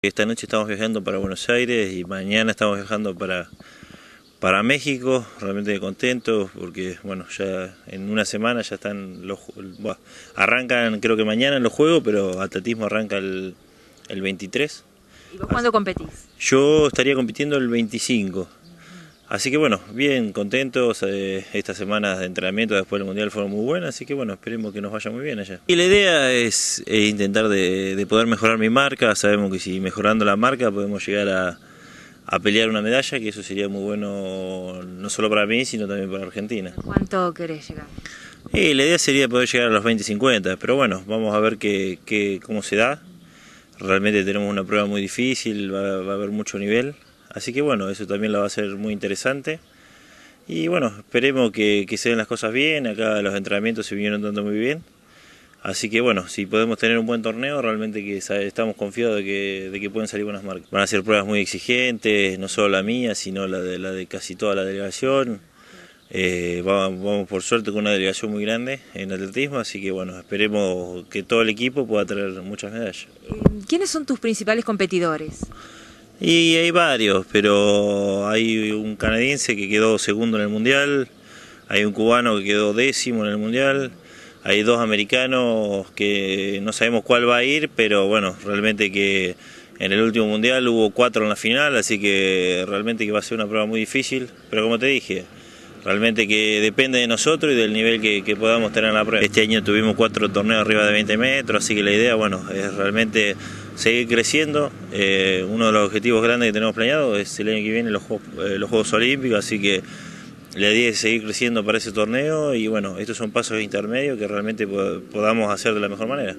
Esta noche estamos viajando para Buenos Aires y mañana estamos viajando para, para México, realmente contentos porque bueno, ya en una semana ya están los arrancan creo que mañana los juegos, pero atletismo arranca el, el 23. ¿Y vos cuándo competís? Yo estaría compitiendo el 25. Así que bueno, bien contentos, eh, estas semanas de entrenamiento después del Mundial fueron muy buenas, así que bueno, esperemos que nos vaya muy bien allá. Y la idea es eh, intentar de, poder mejorar mi marca, sabemos que si mejorando la marca podemos llegar a, pelear una medalla, que eso sería muy bueno no solo para mí, sino también para Argentina. ¿Cuánto querés llegar? Y la idea sería poder llegar a los 20-50, pero bueno, vamos a ver qué, qué, cómo se da. Realmente tenemos una prueba muy difícil, va, va a haber mucho nivel, Así que bueno, eso también lo va a ser muy interesante. Y bueno, esperemos que, se den las cosas bien, acá los entrenamientos se vinieron dando muy bien. Así que bueno, si podemos tener un buen torneo, realmente que estamos confiados de que, de que pueden salir buenas marcas. Van a ser pruebas muy exigentes, no solo la mía, sino la de, la de casi toda la delegación. Eh, vamos, por suerte con una delegación muy grande en atletismo, así que bueno, esperemos que todo el equipo pueda traer muchas medallas. ¿Quiénes son tus principales competidores? Y hay varios, pero hay un canadiense que quedó segundo en el Mundial, hay un cubano que quedó décimo en el Mundial, hay dos americanos que no sabemos cuál va a ir, pero bueno, realmente que en el último Mundial hubo cuatro en la final, así que realmente que va a ser una prueba muy difícil, pero como te dije, realmente que depende de nosotros y del nivel que, que, podamos tener en la prueba. Este año tuvimos cuatro torneos arriba de 20 metros, así que la idea, bueno, es realmente seguir creciendo. Eh, uno de los objetivos grandes que tenemos planeado es el año que viene los Juegos, eh, los Juegos Olímpicos, así que la idea es seguir creciendo para ese torneo y bueno, estos son pasos intermedios que realmente podamos hacer de la mejor manera.